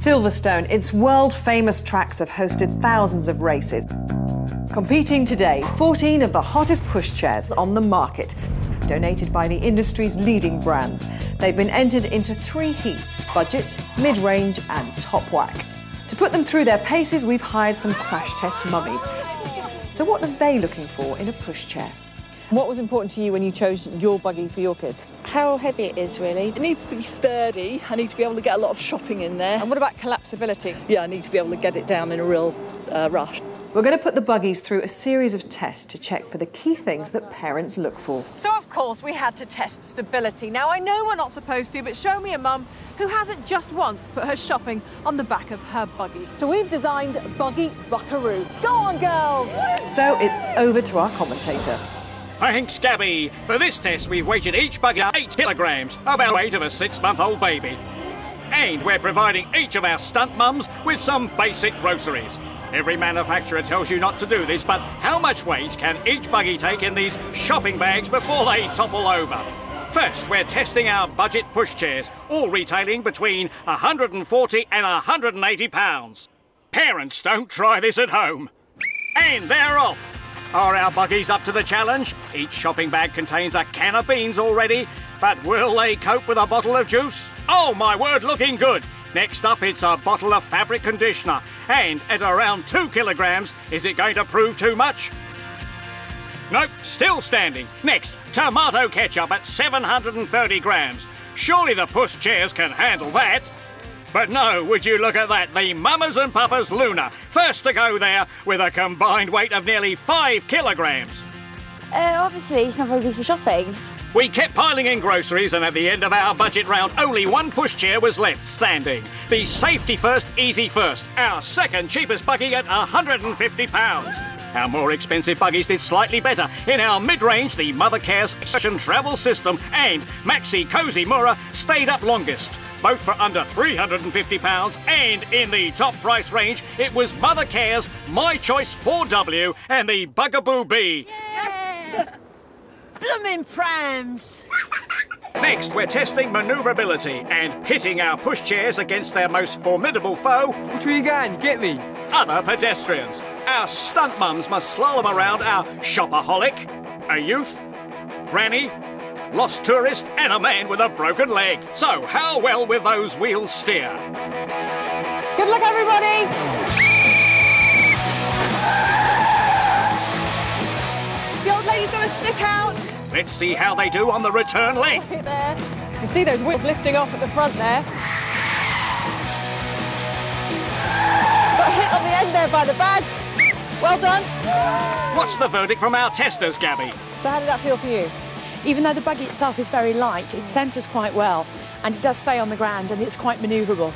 Silverstone, its world famous tracks have hosted thousands of races. Competing today, 14 of the hottest pushchairs on the market, donated by the industry's leading brands. They've been entered into three heats budget, mid range, and top whack. To put them through their paces, we've hired some crash test mummies. So, what are they looking for in a pushchair? What was important to you when you chose your buggy for your kids? How heavy it is, really. It needs to be sturdy. I need to be able to get a lot of shopping in there. And what about collapsibility? Yeah, I need to be able to get it down in a real uh, rush. We're going to put the buggies through a series of tests to check for the key things that parents look for. So, of course, we had to test stability. Now, I know we're not supposed to, but show me a mum who hasn't just once put her shopping on the back of her buggy. So we've designed Buggy Buckaroo. Go on, girls! So it's over to our commentator. Thanks, Gabby. For this test, we've weighted each buggy 8 kilograms, about the weight of a six-month-old baby. And we're providing each of our stunt mums with some basic groceries. Every manufacturer tells you not to do this, but how much weight can each buggy take in these shopping bags before they topple over? First, we're testing our budget pushchairs, all retailing between 140 and 180 pounds. Parents, don't try this at home. And they're off. Are our buggies up to the challenge? Each shopping bag contains a can of beans already, but will they cope with a bottle of juice? Oh my word, looking good. Next up, it's a bottle of fabric conditioner. And at around two kilograms, is it going to prove too much? Nope, still standing. Next, tomato ketchup at 730 grams. Surely the push chairs can handle that. But no, would you look at that? The Mamas and Papas Luna, first to go there with a combined weight of nearly five kilograms. Uh, obviously, it's not very good for shopping. We kept piling in groceries, and at the end of our budget round, only one pushchair was left standing. The Safety First, Easy First, our second cheapest buggy at £150. Our more expensive buggies did slightly better. In our mid-range, the Mothercare's Session Travel System and Maxi-Cosi Mura stayed up longest. Both for under £350, and in the top price range, it was Mothercare's My Choice 4W and the Bugaboo Bee. Yes! Blooming prams! Next, we're testing manoeuvrability and pitting our pushchairs against their most formidable foe. Which way you going? Get me. Other pedestrians. Our stunt mums must slalom around our shopaholic, a youth, granny, lost tourist, and a man with a broken leg. So, how well will those wheels steer? Good luck, everybody! The old lady's going to stick out. Let's see how they do on the return leg. There. You can see those wheels lifting off at the front there. Got hit on the end there by the bag. Well done. What's the verdict from our testers, Gabby? So how did that feel for you? Even though the buggy itself is very light, it centres quite well and it does stay on the ground and it's quite manoeuvrable.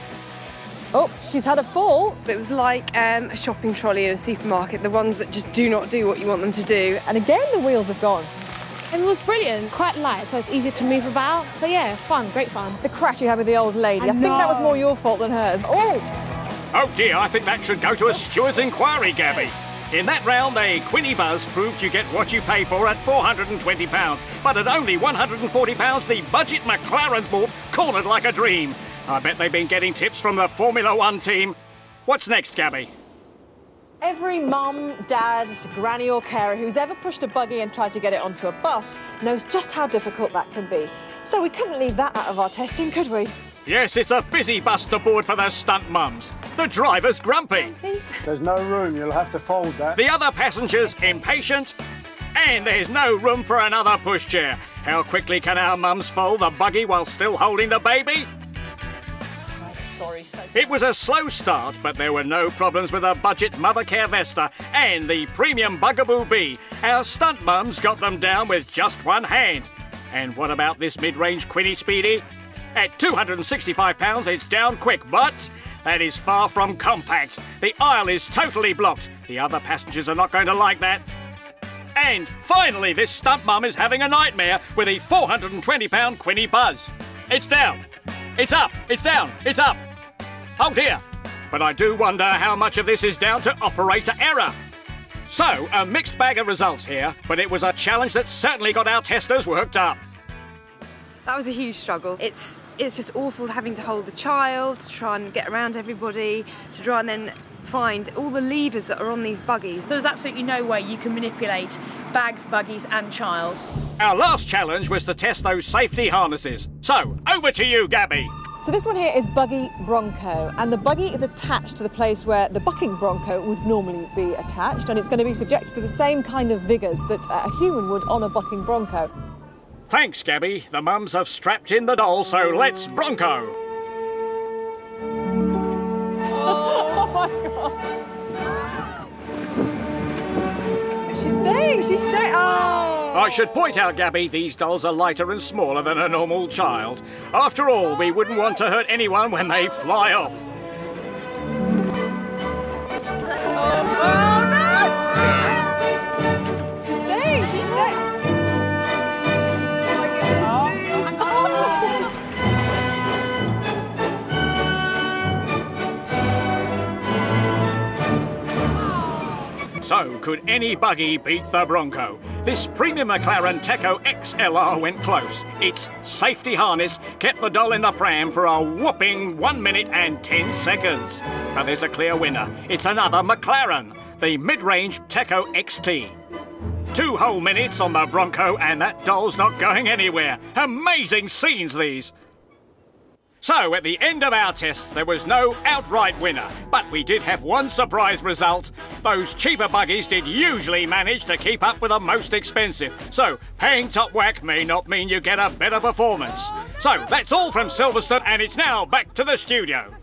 Oh, she's had a fall. It was like um, a shopping trolley in a supermarket, the ones that just do not do what you want them to do. And again, the wheels have gone. It was brilliant, quite light, so it's easy to move about. So yeah, it's fun, great fun. The crash you had with the old lady, I, I think that was more your fault than hers. Oh! Oh dear, I think that should go to a steward's inquiry, Gabby. In that round, a Quinny Buzz proved you get what you pay for at £420. But at only £140, the budget Maclaren's bought cornered like a dream. I bet they've been getting tips from the Formula One team. What's next, Gabby? Every mum, dad, granny or carer who's ever pushed a buggy and tried to get it onto a bus knows just how difficult that can be. So we couldn't leave that out of our testing, could we? Yes, it's a busy bus to board for those stunt mums. The driver's grumpy. There's no room, you'll have to fold that. The other passengers impatient. And there's no room for another pushchair. How quickly can our mums fold the buggy while still holding the baby? Sorry, so It was a slow start, but there were no problems with a budget Mothercare Vesta and the premium Bugaboo Bee. Our stunt mums got them down with just one hand. And what about this mid-range Quinny Speedi? At £265, it's down quick, but that is far from compact. The aisle is totally blocked. The other passengers are not going to like that. And finally, this stunt mum is having a nightmare with a £420 Quinny Buzz. It's down. It's up. It's down. It's up. Oh dear. But I do wonder how much of this is down to operator error. So, a mixed bag of results here, but it was a challenge that certainly got our testers worked up. That was a huge struggle. It's it's just awful having to hold the child, to try and get around everybody, to try and then find all the levers that are on these buggies. So there's absolutely no way you can manipulate bags, buggies, and child. Our last challenge was to test those safety harnesses. So, over to you, Gabby. So this one here is Buggy Bronco, and the buggy is attached to the place where the bucking bronco would normally be attached, and it's going to be subjected to the same kind of vigours that a human would on a bucking bronco. Thanks, Gabby. The mums have strapped in the doll, so let's bronco. Oh my god! Is she staying? She's staying. Oh! I should point out, Gabby, these dolls are lighter and smaller than a normal child. After all, we wouldn't want to hurt anyone when they fly off. So, could any buggy beat the Bronco? This premium Maclaren Techno XLR went close. Its safety harness kept the doll in the pram for a whopping 1 minute and 10 seconds. But there's a clear winner. It's another Maclaren, the mid-range Techno XT. Two whole minutes on the Bronco and that doll's not going anywhere. Amazing scenes these. So, at the end of our test, there was no outright winner, but we did have one surprise result. Those cheaper buggies did usually manage to keep up with the most expensive. So, paying top whack may not mean you get a better performance. So, that's all from Silverstone, and it's now back to the studio.